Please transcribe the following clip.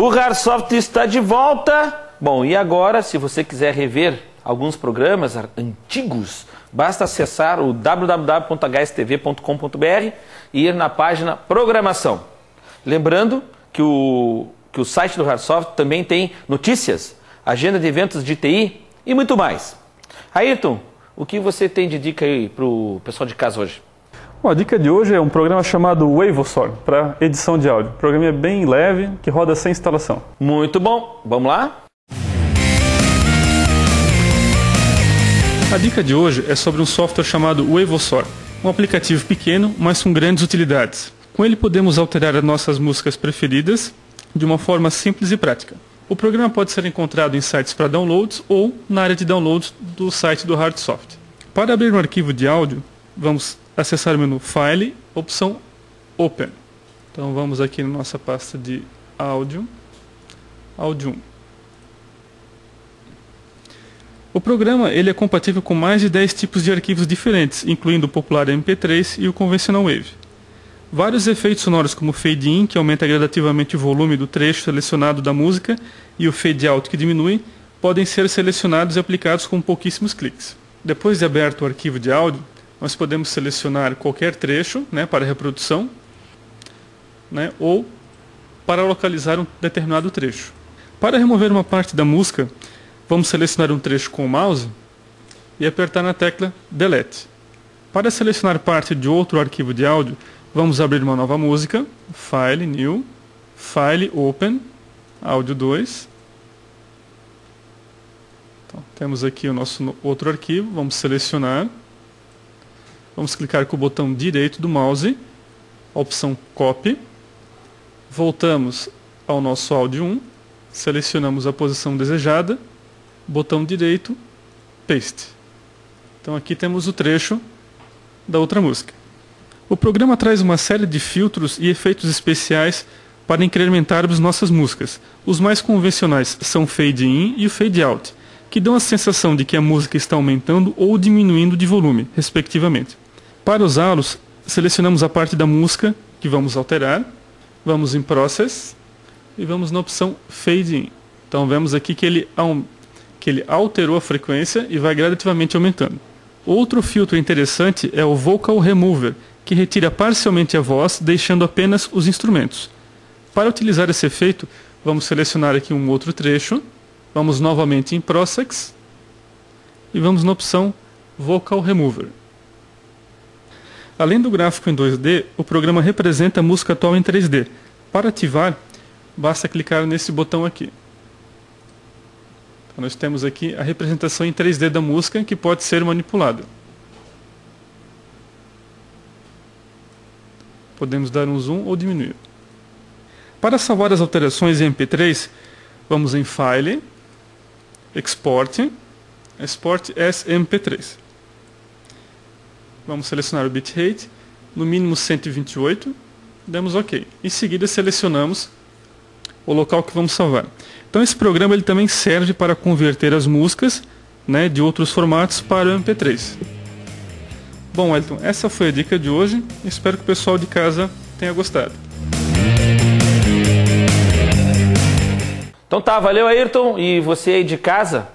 O Hardsoft está de volta. Bom, e agora, se você quiser rever alguns programas antigos, basta acessar o www.hstv.com.br e ir na página Programação. Lembrando que o, que o site do Hardsoft também tem notícias, agenda de eventos de TI e muito mais. Ayrton, o que você tem de dica aí para o pessoal de casa hoje? Bom, a dica de hoje é um programa chamado Wavosor para edição de áudio. O programa é bem leve, que roda sem instalação. Muito bom, vamos lá? A dica de hoje é sobre um software chamado Wavosor, um aplicativo pequeno, mas com grandes utilidades. Com ele podemos alterar as nossas músicas preferidas de uma forma simples e prática. O programa pode ser encontrado em sites para downloads ou na área de downloads do site do Hardsoft. Para abrir um arquivo de áudio, vamos acessar o menu File, opção Open. Então vamos aqui na nossa pasta de áudio, áudio 1. O programa ele é compatível com mais de 10 tipos de arquivos diferentes, incluindo o popular MP3 e o convencional Wave. Vários efeitos sonoros como o fade in, que aumenta gradativamente o volume do trecho selecionado da música, e o fade out, que diminui, podem ser selecionados e aplicados com pouquíssimos cliques. Depois de aberto o arquivo de áudio, nós podemos selecionar qualquer trecho né, para reprodução né, ou para localizar um determinado trecho. Para remover uma parte da música, vamos selecionar um trecho com o mouse e apertar na tecla Delete. Para selecionar parte de outro arquivo de áudio, Vamos abrir uma nova música, File, New, File, Open, Áudio 2. Então, temos aqui o nosso outro arquivo, vamos selecionar. Vamos clicar com o botão direito do mouse, a opção Copy. Voltamos ao nosso áudio 1, selecionamos a posição desejada, botão direito, Paste. Então aqui temos o trecho da outra música. O programa traz uma série de filtros e efeitos especiais para incrementarmos nossas músicas. Os mais convencionais são o fade in e o fade out, que dão a sensação de que a música está aumentando ou diminuindo de volume, respectivamente. Para usá-los, selecionamos a parte da música que vamos alterar, vamos em Process e vamos na opção Fade in. Então vemos aqui que ele, que ele alterou a frequência e vai gradativamente aumentando. Outro filtro interessante é o Vocal Remover, que retira parcialmente a voz, deixando apenas os instrumentos. Para utilizar esse efeito, vamos selecionar aqui um outro trecho, vamos novamente em Process e vamos na opção Vocal Remover. Além do gráfico em 2D, o programa representa a música atual em 3D. Para ativar, basta clicar nesse botão aqui. Então, nós temos aqui a representação em 3D da música que pode ser manipulada. Podemos dar um zoom ou diminuir. Para salvar as alterações em MP3, vamos em File, Export, Export as MP3. Vamos selecionar o bitrate, no mínimo 128, damos OK. Em seguida selecionamos o local que vamos salvar. Então esse programa ele também serve para converter as músicas né, de outros formatos para o MP3. Bom, Elton, essa foi a dica de hoje. Espero que o pessoal de casa tenha gostado. Então tá, valeu Ayrton. E você aí de casa,